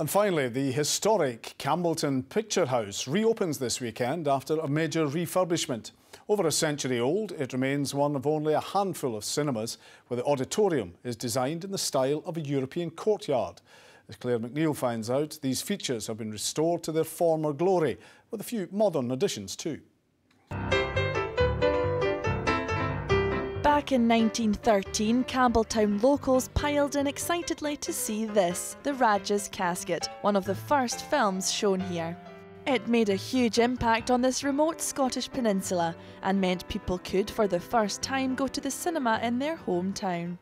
And finally, the historic Campbeltown Picture House reopens this weekend after a major refurbishment. Over a century old, it remains one of only a handful of cinemas where the auditorium is designed in the style of a European courtyard. As Clare McNeil finds out, these features have been restored to their former glory, with a few modern additions too. Back in 1913, Campbeltown locals piled in excitedly to see this, the Rajah's Casket, one of the first films shown here. It made a huge impact on this remote Scottish peninsula and meant people could, for the first time, go to the cinema in their hometown.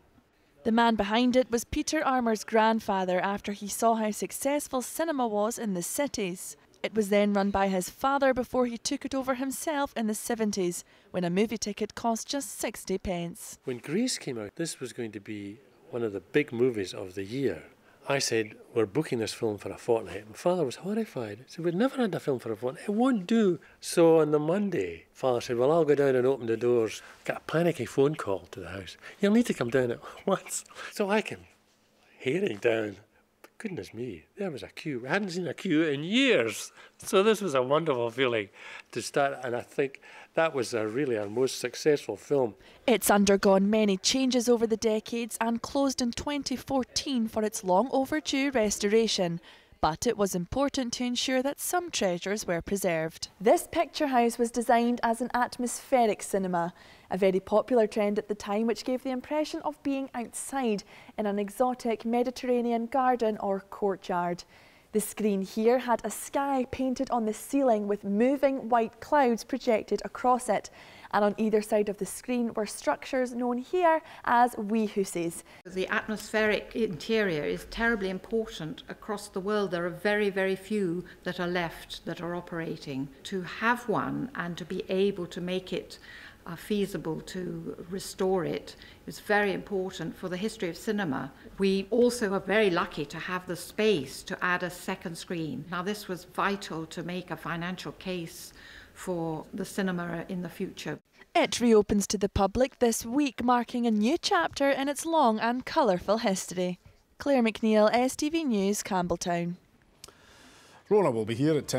The man behind it was Peter Armour's grandfather after he saw how successful cinema was in the cities. It was then run by his father before he took it over himself in the 70s, when a movie ticket cost just 60 pence. When Grease came out, this was going to be one of the big movies of the year. I said, We're booking this film for a fortnight. My father was horrified. He said, We've never had a film for a fortnight. It won't do. So on the Monday, father said, Well, I'll go down and open the doors. Got a panicky phone call to the house. You'll need to come down at once. So I came hearing down goodness me, there was a queue. I hadn't seen a queue in years. So this was a wonderful feeling to start, and I think that was a really our most successful film. It's undergone many changes over the decades and closed in 2014 for its long overdue restoration but it was important to ensure that some treasures were preserved. This picture house was designed as an atmospheric cinema, a very popular trend at the time which gave the impression of being outside in an exotic Mediterranean garden or courtyard. The screen here had a sky painted on the ceiling with moving white clouds projected across it. And on either side of the screen were structures known here as weehooses. The atmospheric interior is terribly important across the world. There are very, very few that are left that are operating. To have one and to be able to make it uh, feasible to restore it. it is very important for the history of cinema. We also are very lucky to have the space to add a second screen. Now, this was vital to make a financial case for the cinema in the future. It reopens to the public this week, marking a new chapter in its long and colourful history. Clare McNeil, STV News, Campbeltown. Rona will be here at 10.